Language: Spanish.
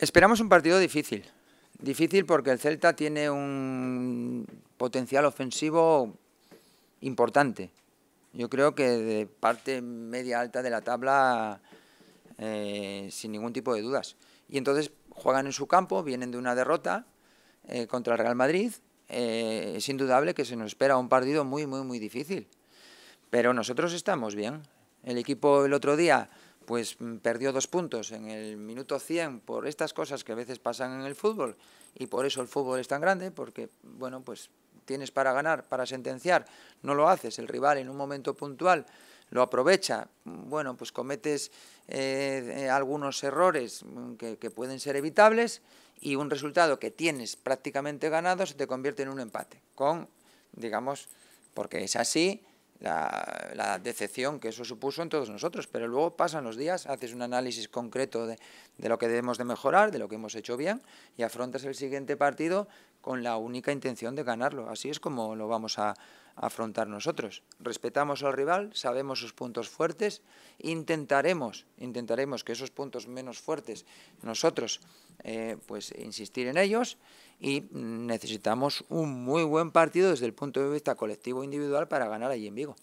Esperamos un partido difícil. Difícil porque el Celta tiene un potencial ofensivo importante. Yo creo que de parte media alta de la tabla, eh, sin ningún tipo de dudas. Y entonces juegan en su campo, vienen de una derrota eh, contra el Real Madrid. Eh, es indudable que se nos espera un partido muy, muy, muy difícil. Pero nosotros estamos bien. El equipo el otro día pues mm, perdió dos puntos en el minuto 100 por estas cosas que a veces pasan en el fútbol y por eso el fútbol es tan grande, porque, bueno, pues tienes para ganar, para sentenciar, no lo haces, el rival en un momento puntual lo aprovecha, bueno, pues cometes eh, eh, algunos errores mm, que, que pueden ser evitables y un resultado que tienes prácticamente ganado se te convierte en un empate, con, digamos, porque es así, la, decepción que eso supuso en todos nosotros, pero luego pasan los días, haces un análisis concreto de, de, lo que debemos de mejorar, de lo que hemos hecho bien y afrontas el siguiente partido con la única intención de ganarlo. Así es como lo vamos a, afrontar nosotros. Respetamos al rival, sabemos sus puntos fuertes, intentaremos, intentaremos que esos puntos menos fuertes nosotros eh, pues insistir en ellos y necesitamos un muy buen partido desde el punto de vista colectivo e individual para ganar allí en Vigo.